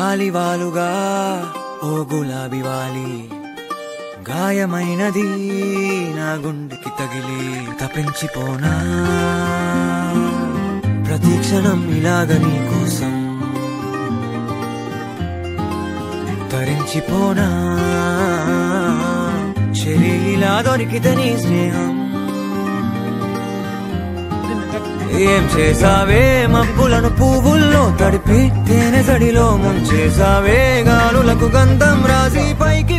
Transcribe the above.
గాలివాలుగా ఓ గులాబీ వాలి. గాయమైనది నా గుండెకి తగిలి తపించిపోనా ప్రతి క్షణం ఇలాగ నీ కోసం తరించిపోనా? చెరి ఇలా దొరికితే నీ స్నేహం ఏం చేసావే మబ్బులను పువ్వుల్లో తడిపి తేనె సడిలో ముంచేసావే గాలులకు గంధం రాసి పైకి